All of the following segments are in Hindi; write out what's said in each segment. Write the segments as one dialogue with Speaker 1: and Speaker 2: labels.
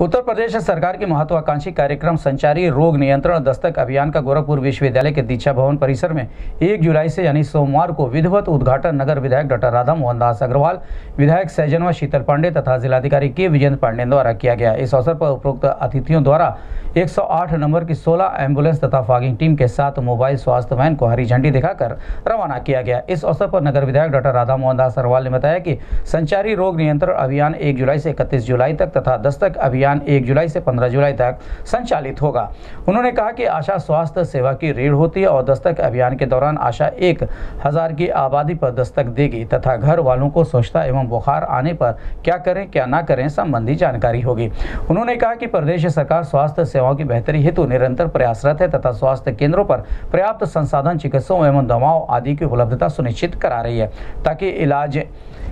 Speaker 1: उत्तर प्रदेश सरकार के महत्वाकांक्षी कार्यक्रम संचारी रोग नियंत्रण दस्तक अभियान का गोरखपुर विश्वविद्यालय के दीक्षा भवन परिसर में 1 जुलाई से यानी सोमवार को विधिवत उद्घाटन नगर विधायक डॉक्टर राधा मोहन दास अग्रवाल, विधायक सैजनवा शीतल पांडे तथा जिलाधिकारी के विजेंद्र पांडे द्वारा किया गया। इस अवसर पर उपरोक्त अतिथियों द्वारा 108 नंबर की 16 एंबुलेंस तथा फॉगिंग टीम के साथ मोबाइल स्वास्थ्य वैन को हरी झंडी दिखाकर रवाना किया गया। इस अवसर पर नगर विधायक डॉक्टर राधा मोहन दास अग्रवाल ने बताया कि संचारी रोग नियंत्रण अभियान एक जुलाई से इकतीस जुलाई तक तथा दस्तक अभियान एक जुलाई से पंद्रह जुलाई तक संचालित होगा। उन्होंने कहा कि आशा स्वास्थ्य सेवा की रीढ़ होती है और दस्तक अभियान के दौरान आशा एक हज़ार की आबादी पर दस्तक देगी तथा घर वालों को स्वच्छता एवं बुखार आने पर क्या करें, क्या ना करें संबंधी जानकारी होगी। उन्होंने कहा कि प्रदेश सरकार स्वास्थ्य सेवाओं की बेहतरी हेतु निरंतर प्रयासरत है तथा स्वास्थ्य केंद्रों पर पर्याप्त संसाधन चिकित्सकों एवं दवाओं आदि की उपलब्धता सुनिश्चित करा रही है ताकि इलाज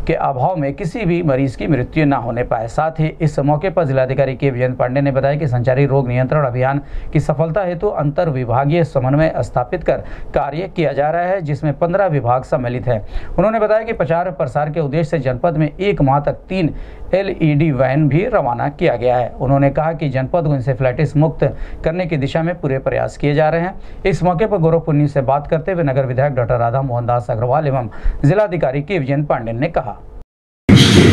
Speaker 1: के अभाव में किसी भी मरीज़ की मृत्यु न होने पाए। साथ ही इस मौके पर जिलाधिकारी के विजय पांडे ने बताया कि संचारी रोग नियंत्रण अभियान की सफलता हेतु अंतर विभागीय समन्वय स्थापित कर कार्य किया जा रहा है, जिसमें पंद्रह विभाग सम्मिलित है। उन्होंने बताया कि प्रचार प्रसार के उद्देश्य से जनपद में एक माह तक तीन एलईडी वैन भी रवाना किया गया है। उन्होंने कहा कि जनपद को इंसेफ्लाइटिस मुक्त करने की दिशा में पूरे प्रयास किए जा रहे हैं। इस मौके पर न्यूज़ से बात करते हुए नगर विधायक डॉक्टर राधा मोहनदास अग्रवाल एवं जिलाधिकारी के विजयन पांडे ने कहा।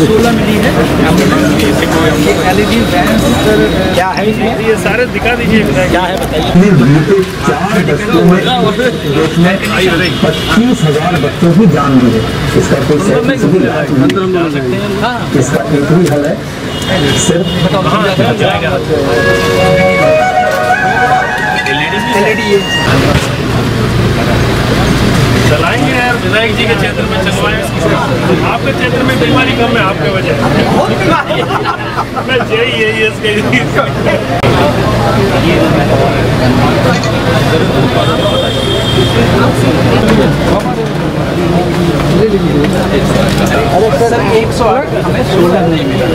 Speaker 2: सोलह मिली है। क्या है
Speaker 3: ये सारे दिखा दीजिए
Speaker 2: क्या है बताइए।
Speaker 4: में पच्चीस हज़ार बच्चों की जान मिले इसका कोई नहीं इसका एक ही हल है। सिर्फ़
Speaker 2: एलईडी
Speaker 3: विधायक जी के क्षेत्र में चलवाएँ। आपके क्षेत्र में बीमारी कम है, आपके वजह मैं यही यही इसके
Speaker 2: सर, एक सौ आठ हमें सोलह नहीं मिले।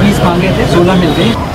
Speaker 2: बीस मांगे थे, सोलह मिल गई।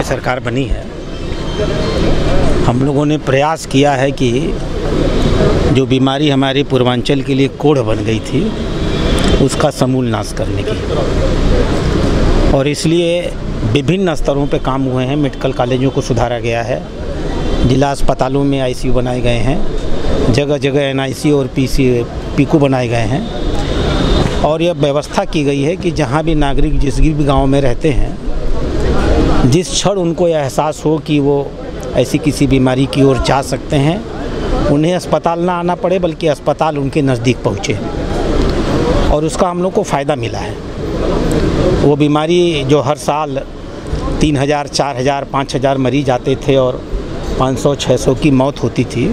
Speaker 5: की सरकार बनी है। हम लोगों ने प्रयास किया है कि जो बीमारी हमारे पूर्वांचल के लिए कोढ़ बन गई थी, उसका समूल नाश करने की। और इसलिए विभिन्न स्तरों पे काम हुए हैं। मेडिकल कॉलेजों को सुधारा गया है। जिला अस्पतालों में आईसीयू बनाए गए हैं। जगह जगह एनआईसी और पीसी, पीकू बनाए गए हैं। और यह व्यवस्था की गई है कि जहाँ भी नागरिक जिस भी गाँव में रहते हैं जिस क्षण उनको यह एहसास हो कि वो ऐसी किसी बीमारी की ओर जा सकते हैं, उन्हें अस्पताल ना आना पड़े, बल्कि अस्पताल उनके नज़दीक पहुँचे। और उसका हम लोग को फ़ायदा मिला है। वो बीमारी जो हर साल तीन हज़ार, चार हज़ार, पाँच हज़ार मरीज़ आते थे और पाँच सौ छः सौ की मौत होती थी।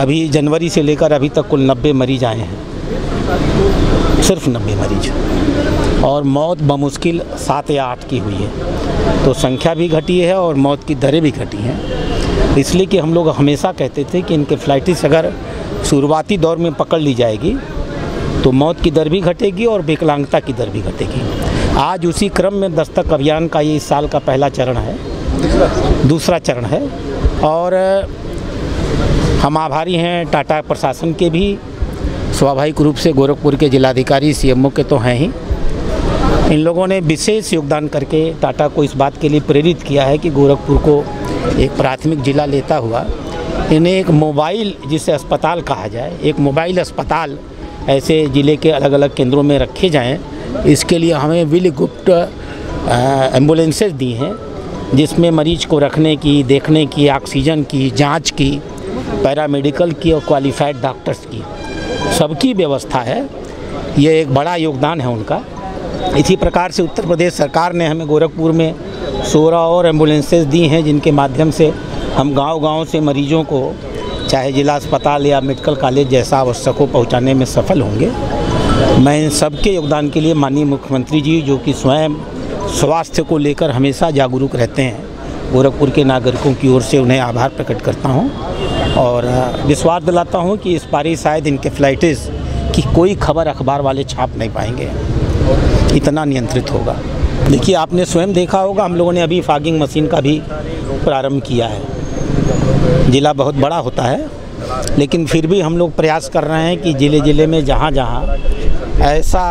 Speaker 5: अभी जनवरी से लेकर अभी तक कुल नब्बे मरीज़ आए हैं। सिर्फ़ नब्बे मरीज़। और मौत बमुश्किल सात या आठ की हुई है। तो संख्या भी घटी है और मौत की दरें भी घटी हैं। इसलिए कि हम लोग हमेशा कहते थे कि इनके फ्लाइटिस अगर शुरुआती दौर में पकड़ ली जाएगी तो मौत की दर भी घटेगी और विकलांगता की दर भी घटेगी। आज उसी क्रम में दस्तक अभियान का ये इस साल का पहला चरण है, दूसरा चरण है और हम आभारी हैं टाटा प्रशासन के भी। स्वाभाविक रूप से गोरखपुर के जिलाधिकारी सीएमओ के तो हैं ही। इन लोगों ने विशेष योगदान करके टाटा को इस बात के लिए प्रेरित किया है कि गोरखपुर को एक प्राथमिक जिला लेता हुआ, इन्हें एक मोबाइल जिसे अस्पताल कहा जाए, एक मोबाइल अस्पताल ऐसे ज़िले के अलग अलग केंद्रों में रखे जाएँ, इसके लिए हमें विल गुप्त एम्बुलेंसेज दी हैं, जिसमें मरीज़ को रखने की, देखने की, ऑक्सीजन की, जाँच की, पैरामेडिकल की और क्वालिफाइड डॉक्टर्स की। सबकी व्यवस्था है, ये एक बड़ा योगदान है उनका। इसी प्रकार से उत्तर प्रदेश सरकार ने हमें गोरखपुर में सोलह और एम्बुलेंसेज दी हैं, जिनके माध्यम से हम गांव-गांव से मरीजों को, चाहे जिला अस्पताल या मेडिकल कॉलेज जैसा आवश्यक हो, पहुँचाने में सफल होंगे। मैं इन सबके योगदान के लिए माननीय मुख्यमंत्री जी, जो कि स्वयं स्वास्थ्य को लेकर हमेशा जागरूक रहते हैं, गोरखपुर के नागरिकों की ओर से उन्हें आभार प्रकट करता हूँ। और विश्वास दिलाता हूँ कि इस बारी शायद इंकेफ्लाइटिस की कोई खबर अखबार वाले छाप नहीं पाएँगे। इतना नियंत्रित होगा। देखिए, आपने स्वयं देखा होगा, हम लोगों ने अभी फागिंग मशीन का भी प्रारंभ किया है। ज़िला बहुत बड़ा होता है, लेकिन फिर भी हम लोग प्रयास कर रहे हैं कि ज़िले ज़िले में जहाँ जहाँ ऐसा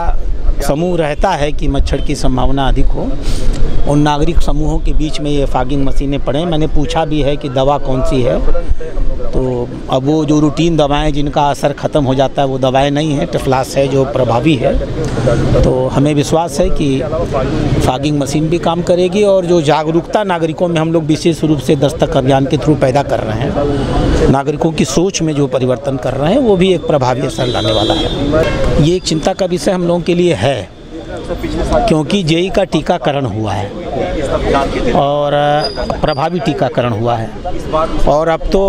Speaker 5: समूह रहता है कि मच्छर की संभावना अधिक हो, उन नागरिक समूहों के बीच में ये फागिंग मशीनें पड़ें। मैंने पूछा भी है कि दवा कौन सी है तो अब वो जो रूटीन दवाएँ जिनका असर ख़त्म हो जाता है, वो दवाएँ नहीं हैं टिफलास है जो प्रभावी है। तो हमें विश्वास है कि फागिंग मशीन भी काम करेगी और जो जागरूकता नागरिकों में हम लोग विशेष रूप से दस्तक अभियान के थ्रू पैदा कर रहे हैं, नागरिकों की सोच में जो परिवर्तन कर रहे हैं, वो भी एक प्रभावी असर लाने वाला है। ये एक चिंता का विषय हम लोगों के लिए है, क्योंकि जेई का टीकाकरण हुआ है और प्रभावी टीकाकरण हुआ है। और अब तो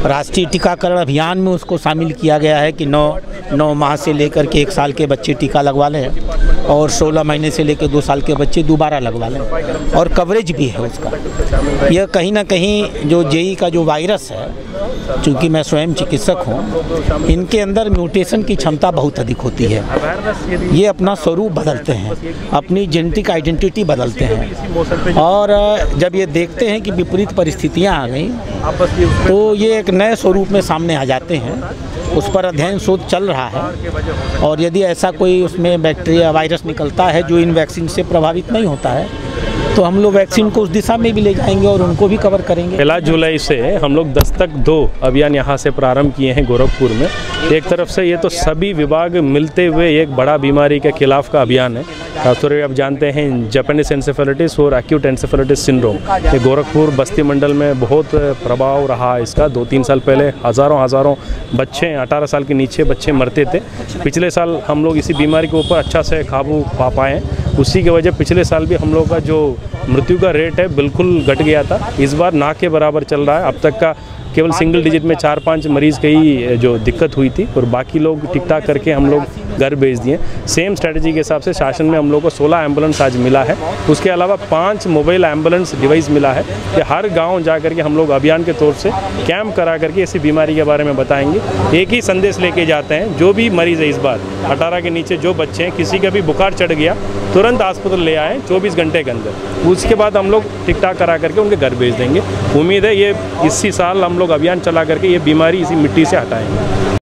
Speaker 5: राष्ट्रीय टीकाकरण अभियान में उसको शामिल किया गया है कि नौ नौ माह से लेकर के एक साल के बच्चे टीका लगवा लें। और 16 महीने से लेकर दो साल के बच्चे दोबारा लगवा लें। और कवरेज भी है उसका। यह कहीं ना कहीं जो जेई का जो वायरस है, चूँकि मैं स्वयं चिकित्सक हूँ, इनके अंदर म्यूटेशन की क्षमता बहुत अधिक होती है। ये अपना स्वरूप बदलते हैं, अपनी जेनेटिक आइडेंटिटी बदलते हैं। और जब ये देखते हैं कि विपरीत परिस्थितियाँ आ गई तो ये एक नए स्वरूप में सामने आ जाते हैं। उस पर अध्ययन शोध चल रहा है। और यदि ऐसा कोई उसमें बैक्टीरिया वायरस निकलता है जो इन वैक्सीन से प्रभावित नहीं होता है। तो हम लोग वैक्सीन को उस दिशा में भी ले जाएँगे और उनको भी कवर करेंगे।
Speaker 3: पहला जुलाई से हम लोग दस्तक दो अभियान यहाँ से प्रारंभ किए हैं गोरखपुर में। एक तरफ़ से ये तो सभी विभाग मिलते हुए एक बड़ा बीमारी के खिलाफ का अभियान है। खासतौर आप जानते हैं जापानीज एंसेफेलिटिस और एक्यूट एंसेफेलिटिस सिंड्रोम ये गोरखपुर बस्ती मंडल में बहुत प्रभाव रहा इसका। दो तीन साल पहले हज़ारों हज़ारों बच्चे, अठारह साल के नीचे बच्चे मरते थे। पिछले साल हम लोग इसी बीमारी के ऊपर अच्छा से काबू पा पाए उसी की वजह पिछले साल भी हम लोग का जो मृत्यु का रेट है बिल्कुल घट गया था। इस बार ना के बराबर चल रहा है। अब तक का केवल सिंगल डिजिट में चार पाँच मरीज़ की जो दिक्कत हुई थी और बाकी लोग ठीक ठाक करके हम लोग घर भेज दिए। सेम स्ट्रेटजी के हिसाब से शासन में हम लोग को 16 एंबुलेंस आज मिला है। उसके अलावा पाँच मोबाइल एंबुलेंस डिवाइस मिला है कि हर गाँव जा करके हम लोग अभियान के तौर से कैंप करा करके इसी बीमारी के बारे में बताएँगे। एक ही संदेश लेके जाते हैं, जो भी मरीज़ है इस बार, अठारह के नीचे जो बच्चे हैं, किसी का भी बुखार चढ़ गया, तुरंत अस्पताल ले आए 24 घंटे के अंदर। उसके बाद हम लोग ठीक ठाक करा करके उनके घर भेज देंगे। उम्मीद है ये इसी साल हम लोग अभियान चला करके ये बीमारी इसी मिट्टी से हटाएँगे।